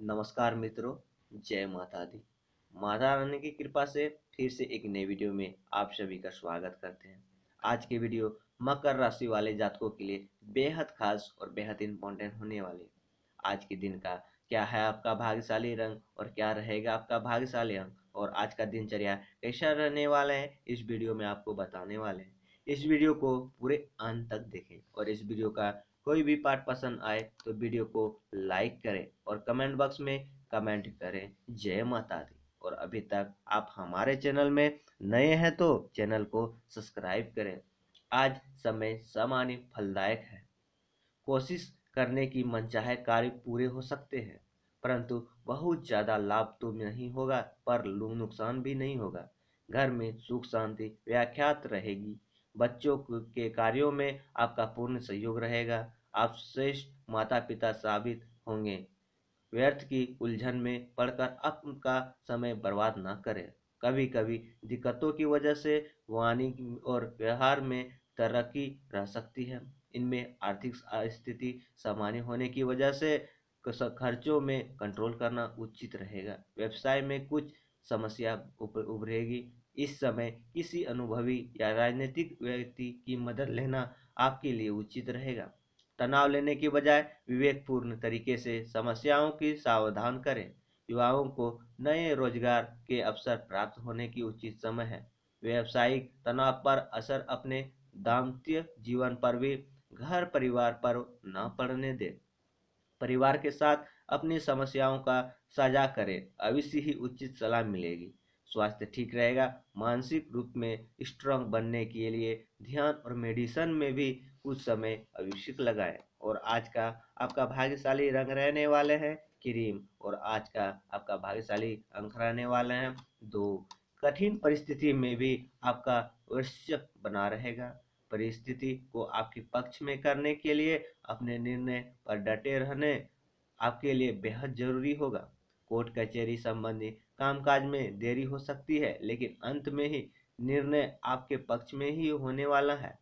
नमस्कार मित्रों, जय माता दी। माता रानी की कृपा से फिर से एक नए वीडियो में आप सभी का स्वागत करते हैं। आज की वीडियो मकर राशि वाले जातकों के लिए बेहद खास और बेहद इंपॉर्टेंट होने वाली आज के दिन का क्या है आपका भाग्यशाली रंग और क्या रहेगा आपका भाग्यशाली अंग और आज का दिनचर्या कैसा रहने वाला है, इस वीडियो में आपको बताने वाले हैं। इस वीडियो को पूरे अंत तक देखें और इस वीडियो का कोई भी पार्ट पसंद आए तो वीडियो को लाइक करें और कमेंट बॉक्स में कमेंट करें। जय माता दी। और अभी तक आप हमारे चैनल में नए हैं तो चैनल को सब्सक्राइब करें। आज समय सामान्य फलदायक है। कोशिश करने की मनचाहे कार्य पूरे हो सकते हैं, परंतु बहुत ज़्यादा लाभ तो नहीं होगा, पर नुकसान भी नहीं होगा। घर में सुख शांति व्याख्यात रहेगी। बच्चों के कार्यों में आपका पूर्ण सहयोग रहेगा। आप श्रेष्ठ माता पिता साबित होंगे। व्यर्थ की उलझन में पढ़कर आपका समय बर्बाद न करें। कभी कभी दिक्कतों की वजह से वाणी और व्यवहार में तरक्की रह सकती है। इनमें आर्थिक स्थिति सामान्य होने की वजह से खर्चों में कंट्रोल करना उचित रहेगा। व्यवसाय में कुछ समस्या उभरेगी। इस समय किसी अनुभवी या राजनीतिक व्यक्ति की मदद लेना आपके लिए उचित रहेगा। तनाव लेने के बजाय विवेकपूर्ण तरीके से समस्याओं की सावधान करें। युवाओं को नए रोज़गार के अवसर प्राप्त होने की उचित समय है। व्यावसायिक तनाव पर असर अपने दाम्पत्य जीवन पर भी घर परिवार पर न पड़ने दे। परिवार के साथ अपनी समस्याओं का साझा करें। अवश्य ही उचित सलाह मिलेगी। स्वास्थ्य ठीक रहेगा। मानसिक रूप में स्ट्रांग बनने के लिए ध्यान और मेडिसन में भी कुछ समय अभिषेक लगाएँ। और आज का आपका भाग्यशाली रंग रहने वाले हैं, क्रीम। और आज का आपका भाग्यशाली अंक रहने वाले हैं, दो। कठिन परिस्थिति में भी आपका वृश्य बना रहेगा। परिस्थिति को आपके पक्ष में करने के लिए, अपने निर्णय पर डटे रहने आपके लिए बेहद ज़रूरी होगा। कोर्ट कचहरी संबंधी कामकाज में देरी हो सकती है, लेकिन अंत में ही निर्णय आपके पक्ष में ही होने वाला है।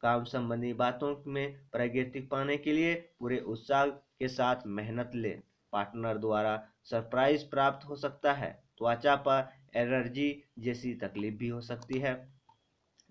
काम संबंधी बातों में प्रगति पाने के लिए पूरे उत्साह के साथ मेहनत लें। पार्टनर द्वारा सरप्राइज़ प्राप्त हो सकता है। त्वचा पर एलर्जी जैसी तकलीफ़ भी हो सकती है।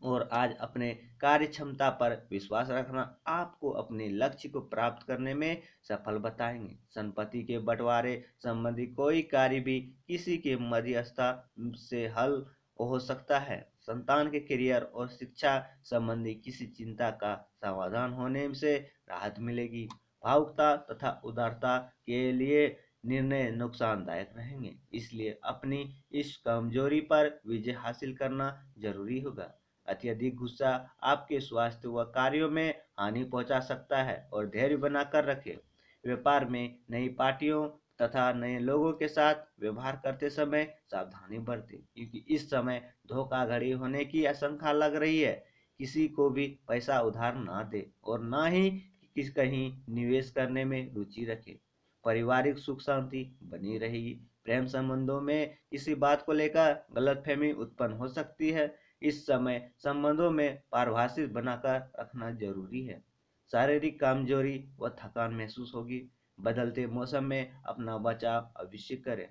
और आज अपने कार्य क्षमता पर विश्वास रखना आपको अपने लक्ष्य को प्राप्त करने में सफल बताएँगे। संपत्ति के बंटवारे संबंधी कोई कार्य भी किसी के मध्यस्थता से हल हो सकता है। संतान के करियर और शिक्षा संबंधी किसी चिंता का समाधान होने से राहत मिलेगी। भावुकता तथा उदारता के लिए निर्णय नुकसानदायक रहेंगे। इसलिए अपनी इस कमज़ोरी पर विजय हासिल करना ज़रूरी होगा। अत्यधिक गुस्सा आपके स्वास्थ्य व कार्यों में हानि पहुँचा सकता है और धैर्य बनाकर रखें। व्यापार में नई पार्टियों तथा नए लोगों के साथ व्यवहार करते समय सावधानी बरतें, क्योंकि इस समय धोखाधड़ी होने की आशंका लग रही है। किसी को भी पैसा उधार ना दे और ना ही किस, कहीं निवेश करने में रुचि रखें। पारिवारिक सुख शांति बनी रहेगी। प्रेम संबंधों में किसी बात को लेकर गलतफहमी उत्पन्न हो सकती है। इस समय संबंधों में पारिभाषिक बनाकर रखना ज़रूरी है। शारीरिक कमज़ोरी व थकान महसूस होगी। बदलते मौसम में अपना बचाव अवश्य करें।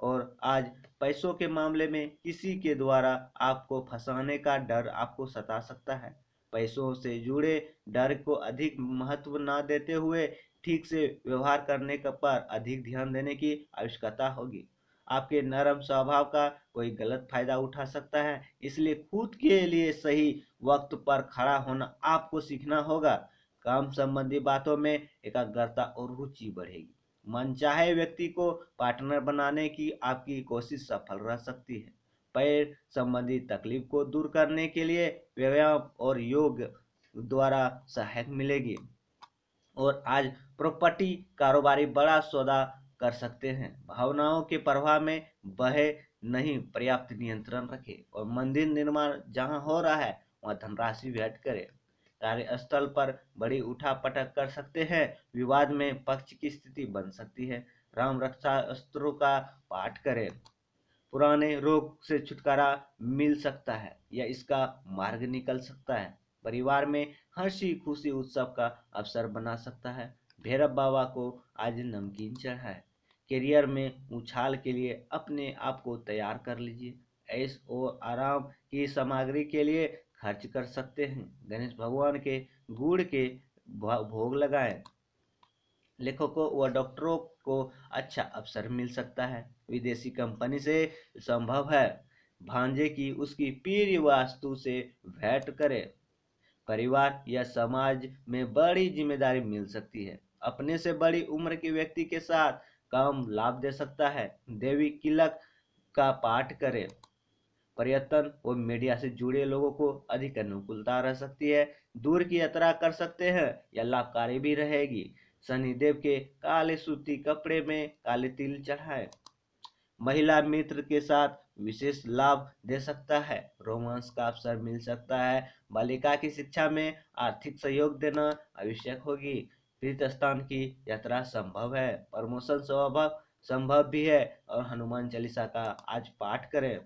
और आज पैसों के मामले में किसी के द्वारा आपको फंसाने का डर आपको सता सकता है। पैसों से जुड़े डर को अधिक महत्व न देते हुए ठीक से व्यवहार करने पर अधिक ध्यान देने की आवश्यकता होगी। आपके नरम स्वभाव का कोई गलत फ़ायदा उठा सकता है। इसलिए खुद के लिए सही वक्त पर खड़ा होना आपको सीखना होगा। काम संबंधी बातों में एकाग्रता और रुचि बढ़ेगी। मनचाहे व्यक्ति को पार्टनर बनाने की आपकी कोशिश सफल रह सकती है। पैर संबंधी तकलीफ़ को दूर करने के लिए व्यायाम और योग द्वारा सहायक मिलेगी। और आज प्रॉपर्टी कारोबारी बड़ा सौदा कर सकते हैं। भावनाओं के प्रभाव में बहे नहीं, पर्याप्त नियंत्रण रखें और मंदिर निर्माण जहाँ हो रहा है, वहाँ धनराशि व्यर्थ करें। कार्यस्थल पर बड़ी उठा पटक कर सकते हैं। विवाद में पक्ष की स्थिति बन सकती है। राम रक्षा अस्त्रों का पाठ करें। पुराने रोग से छुटकारा मिल सकता है या इसका मार्ग निकल सकता है। परिवार में हर्षी खुशी उत्सव का अवसर बना सकता है। भैरव बाबा को आज नमकीन चढ़ाए। करियर में उछाल के लिए अपने आप को तैयार कर लीजिए। ऐश और आराम की सामग्री के लिए खर्च कर सकते हैं। गणेश भगवान के गुड़ के भोग लगाएँ। लेखकों व डॉक्टरों को अच्छा अवसर मिल सकता है। विदेशी कंपनी से संभव है। भांजे की उसकी पीर वास्तु से भेंट करे। परिवार या समाज में बड़ी ज़िम्मेदारी मिल सकती है। अपने से बड़ी उम्र के व्यक्ति के साथ काम लाभ दे सकता है। देवी किलक का पाठ करें। पर्यटन और मीडिया से जुड़े लोगों को अधिक अनुकूलता रह सकती है। दूर की यात्रा कर सकते हैं या लाभकारी भी रहेगी। शनिदेव के काले सूती कपड़े में काले तिल चढ़ाए। महिला मित्र के साथ विशेष लाभ दे सकता है। रोमांस का अवसर मिल सकता है। बालिका की शिक्षा में आर्थिक सहयोग देना आवश्यक होगी। तीर्थ स्थान की यात्रा संभव है प्रमोशन स्वभाव संभव भी है और हनुमान चालीसा का आज पाठ करें।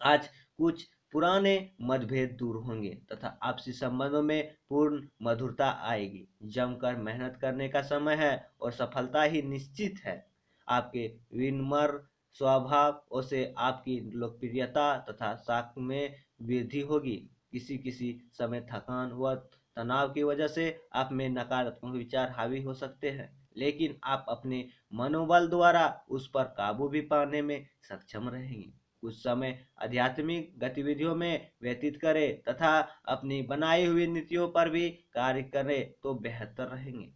आज कुछ पुराने मतभेद दूर होंगे तथा आपसी संबंधों में पूर्ण मधुरता आएगी। जमकर मेहनत करने का समय है और सफलता ही निश्चित है। आपके विनम्र स्वभाव से आपकी लोकप्रियता तथा साख में वृद्धि होगी। किसी किसी समय थकान व तनाव की वजह से आप में नकारात्मक विचार हावी हो सकते हैं, लेकिन आप अपने मनोबल द्वारा उस पर काबू भी पाने में सक्षम रहेंगे। कुछ समय आध्यात्मिक गतिविधियों में व्यतीत करें तथा अपनी बनाई हुई नीतियों पर भी कार्य करें तो बेहतर रहेंगे।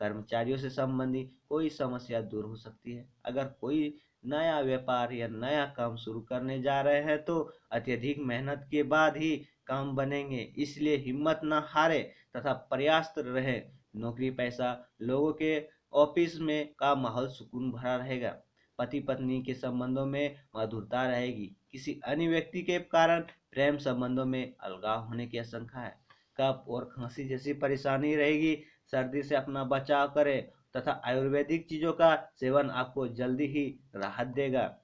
कर्मचारियों से संबंधित कोई समस्या दूर हो सकती है। अगर कोई नया व्यापार या नया काम शुरू करने जा रहे हैं तो अत्यधिक मेहनत के बाद ही काम बनेंगे, इसलिए हिम्मत न हारे तथा प्रयास रहे। नौकरी, पैसा, लोगों के ऑफ़िस में का माहौल सुकून भरा रहेगा। पति पत्नी के संबंधों में मधुरता रहेगी। किसी अन्य व्यक्ति के कारण प्रेम संबंधों में अलगाव होने की आशंका है। कफ और खांसी जैसी परेशानी रहेगी, सर्दी से अपना बचाव करें तथा आयुर्वेदिक चीज़ों का सेवन आपको जल्दी ही राहत देगा।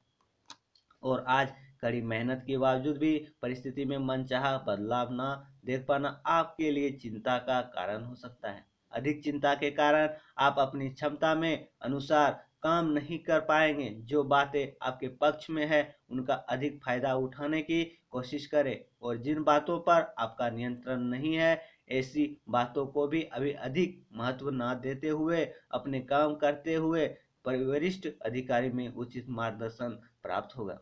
और आज कड़ी मेहनत के बावजूद भी परिस्थिति में मनचाहा बदलाव न देख पाना आपके लिए चिंता का कारण हो सकता है। अधिक चिंता के कारण आप अपनी क्षमता में अनुसार काम नहीं कर पाएँगे। जो बातें आपके पक्ष में है, उनका अधिक फ़ायदा उठाने की कोशिश करें और जिन बातों पर आपका नियंत्रण नहीं है, ऐसी बातों को भी अभी अधिक महत्व न देते हुए, अपने काम करते हुए वरिष्ठ अधिकारी में उचित मार्गदर्शन प्राप्त होगा।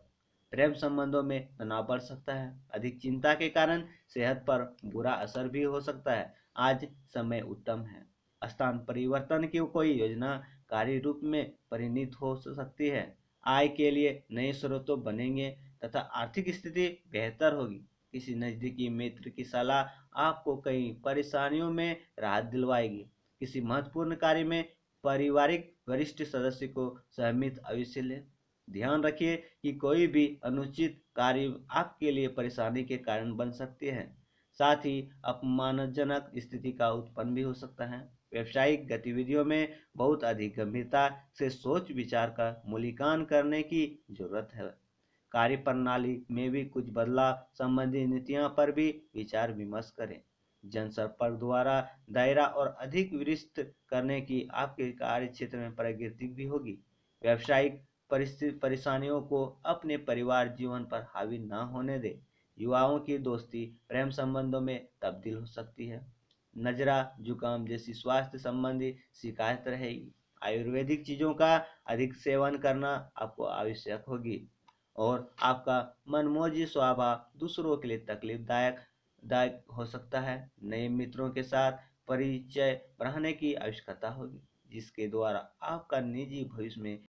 प्रेम संबंधों में तनाव बढ़ सकता है। अधिक चिंता के कारण सेहत पर बुरा असर भी हो सकता है। आज समय उत्तम है। स्थान परिवर्तन की कोई योजना कार्य रूप में परिणित हो सकती है। आय के लिए नए स्रोतों बनेंगे तथा आर्थिक स्थिति बेहतर होगी। किसी नज़दीकी मित्र की सलाह आपको कई परेशानियों में राहत दिलवाएगी। किसी महत्वपूर्ण कार्य में पारिवारिक वरिष्ठ सदस्य को सहमित अवश्य ले। ध्यान रखिए कि कोई भी अनुचित कार्य आपके लिए परेशानी के कारण बन सकते हैं। साथ ही अपमानजनक स्थिति का उत्पन्न भी हो सकता है। व्यवसायिक गतिविधियों में बहुत अधिक गंभीरता से सोच विचार का मूल्यांकन करने की ज़रूरत है। कार्य प्रणाली में भी कुछ बदलाव संबंधी नीतियों पर भी विचार विमर्श करें। जनसंपर्क द्वारा दायरा और अधिक विस्तृत करने की आपके कार्य क्षेत्र में प्रगति भी होगी। व्यावसायिक परेशानियों को अपने परिवार जीवन पर हावी न होने दे। युवाओं की दोस्ती प्रेम संबंधों में तब्दील हो सकती है। नजरा, जुकाम जैसी स्वास्थ्य संबंधी शिकायत रहेगी। आयुर्वेदिक चीज़ों का अधिक सेवन करना आपको आवश्यक होगी और आपका मनमोजी स्वभाव दूसरों के लिए तकलीफदायक, दायक हो सकता है। नए मित्रों के साथ परिचय बढ़ाने की आवश्यकता होगी, जिसके द्वारा आपका निजी भविष्य में